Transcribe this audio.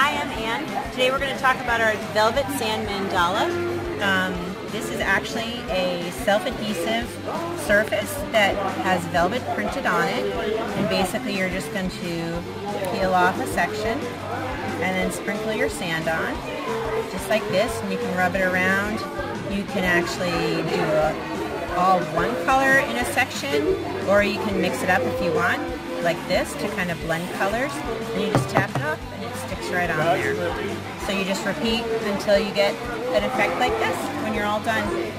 everyone. Today we're going to talk about our Velvet Sand Mandala. Um, this is actually a self-adhesive surface that has velvet printed on it and basically you're just going to peel off a section and then sprinkle your sand on just like this and you can rub it around. You can actually do a, all one color in a section or you can mix it up if you want like this to kind of blend colors and you just tap it off and it sticks right on there. So you just repeat until you get an effect like this when you're all done.